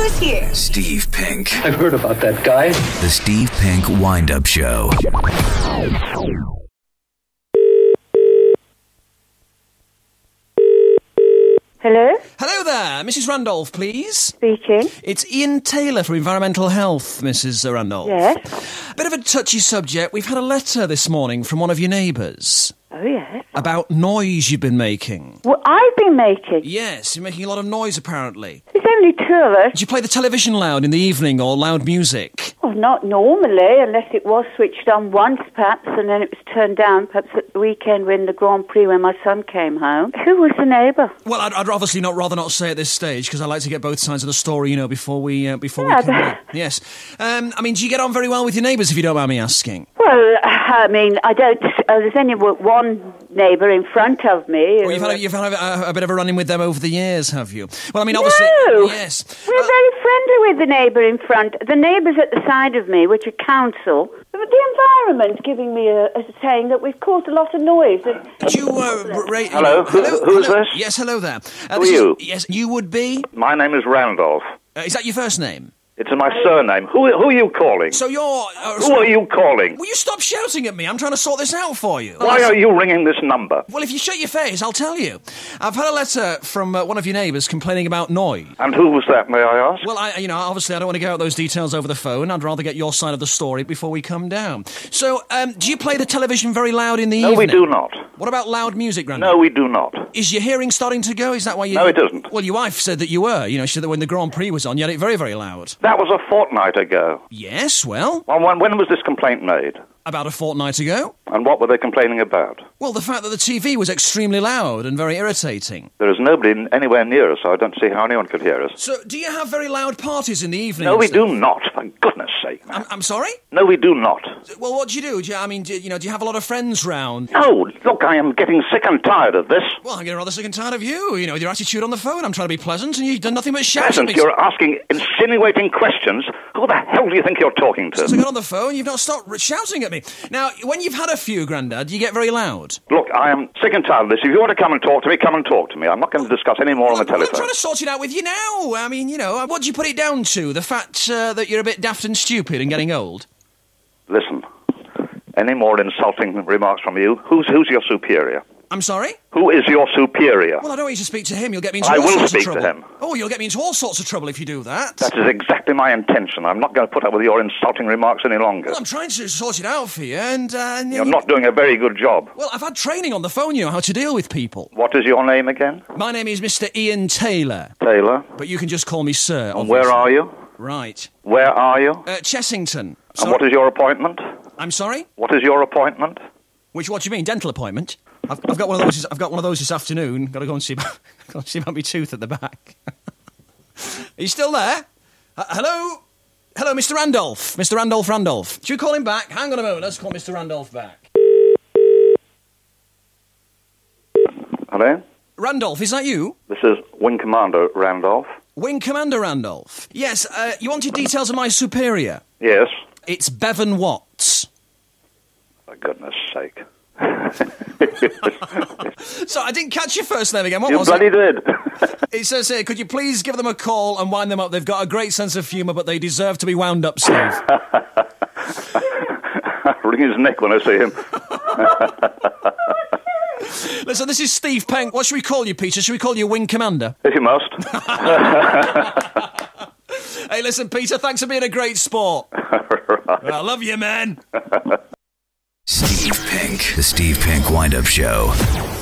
who's here. Steve Penk. I've heard about that guy. The Steve Penk Wind Up Show. Hello, Hello there, Mrs. Randolph, please. speaking. It's Ian Taylor from Environmental Health, Mrs. Randolph. Yes. Bit of a touchy subject. We've had a letter this morning from one of your neighbours Oh, yes. about noise you've been making. Well, I've been making. Yes, you're making a lot of noise apparently. Only two of us. Do you play the television loud in the evening or loud music? Well, not normally, unless it was switched on once, perhaps, and then it was turned down, perhaps at the weekend when the Grand Prix when my son came home. Who was the neighbour? Well, I'd, I'd obviously not rather not say at this stage because I like to get both sides of the story, you know, before we uh, before Yeah, we can. but- yes. Um, I mean, do you get on very well with your neighbours, if you don't mind me asking? Well, I mean, I don't. Uh, there's only one neighbour in front of me. Well, you've had, a, you've had a, a bit of a run in with them over the years, have you? Well, I mean, obviously, No. yes. We're Uh, very friendly with the neighbour in front. The neighbours at the side of me, which are council, the environment giving me a, a saying that we've caused a lot of noise. And Could you, uh, r- ra- Hello? Who- hello, who's hello? this? Yes, hello there. Uh, Who this are is- you? yes, you would be. My name is Randolph. Uh, is that your first name? It's my surname. Who, who are you calling? So you're. Uh, Who are you calling? Will you stop shouting at me? I'm trying to sort this out for you. Why are you ringing this number? Well, if you shut your face, I'll tell you. I've had a letter from uh, one of your neighbours complaining about noise. And who was that, may I ask? Well, I, you know, obviously, I don't want to get out those details over the phone. I'd rather get your side of the story before we come down. So, um, do you play the television very loud in the No, evening? No, we do not. What about loud music, Grandad? No, we do not. Is your hearing starting to go? Is that why you? No, it doesn't. Well, your wife said that you were. You know, she said that when the Grand Prix was on, you had it very, very loud. That was a fortnight ago. Yes, well, Well, when, when was this complaint made? about a fortnight ago. And what were they complaining about? Well, the fact that the TV was extremely loud and very irritating. There is nobody anywhere near us, so I don't see how anyone could hear us. So, do you have very loud parties in the evening? No, we do not. For goodness I'm, I'm sorry. No, we do not. Well, what do you do? do you, I mean, do, you know, do you have a lot of friends round? No, look, I am getting sick and tired of this. Well, I'm getting rather sick and tired of you. You know, with your attitude on the phone. I'm trying to be pleasant, and you've done nothing but shout at Peasant, me. you're asking insinuating questions. Who the hell do you think you're talking Since I to? got on the phone, you've not stopped shouting at me. Now, when you've had a few, Grandad, you get very loud. Look, I am sick and tired of this. If you want to come and talk to me, come and talk to me. I'm not going to discuss any more on the Well, I'm trying to sort it out with you now. I mean, you know, what do you put it down to? The fact uh, that you're a bit daft and stupid and getting old? Listen, any more insulting remarks from you? Who's, who's your superior? I'm sorry? Who is your superior? Well, I don't want you to speak to him. You'll get me into trouble. I all will sorts speak of to him. Oh, you'll get me into all sorts of trouble if you do that. That is exactly my intention. I'm not going to put up with your insulting remarks any longer. Well, I'm trying to sort it out for you, and... Uh, You're you- not doing a very good job. Well, I've had training on the phone, you know, how to deal with people. What is your name again? My name is Mr. Ian Taylor, Taylor. but you can just call me Sir. And where are you? Right. Where are you? Uh, Chessington. And what is your appointment? I'm sorry? What is your appointment? Which, what do you mean, dental appointment? I've, I've got one of those. I've got one of those this afternoon. Got to go and see. About, go and see about my tooth at the back. Are you still there? Uh, hello, hello, Mr. Randolph. Mr. Randolph Randolph. Should we call him back? Hang on a moment. Let's call Mr. Randolph back. Hello? Randolph, is that you? This is Wing Commander Randolph. Wing Commander Randolph. Yes. Uh, you wanted details of my superior. Yes. It's Bevan Watts. For goodness sake. So I didn't catch your first name again. What you was bloody it? did. It says here, could you please give them a call and wind them up? They've got a great sense of humour, but they deserve to be wound up, Steve. Wring his neck when I see him. Listen, this is Steve Penk. What should we call you, Peter? Should we call you Wing Commander? If you must. Hey, listen, Peter, thanks for being a great sport. I love you, man. Steve Penk. The Steve Penk Wind Up Show.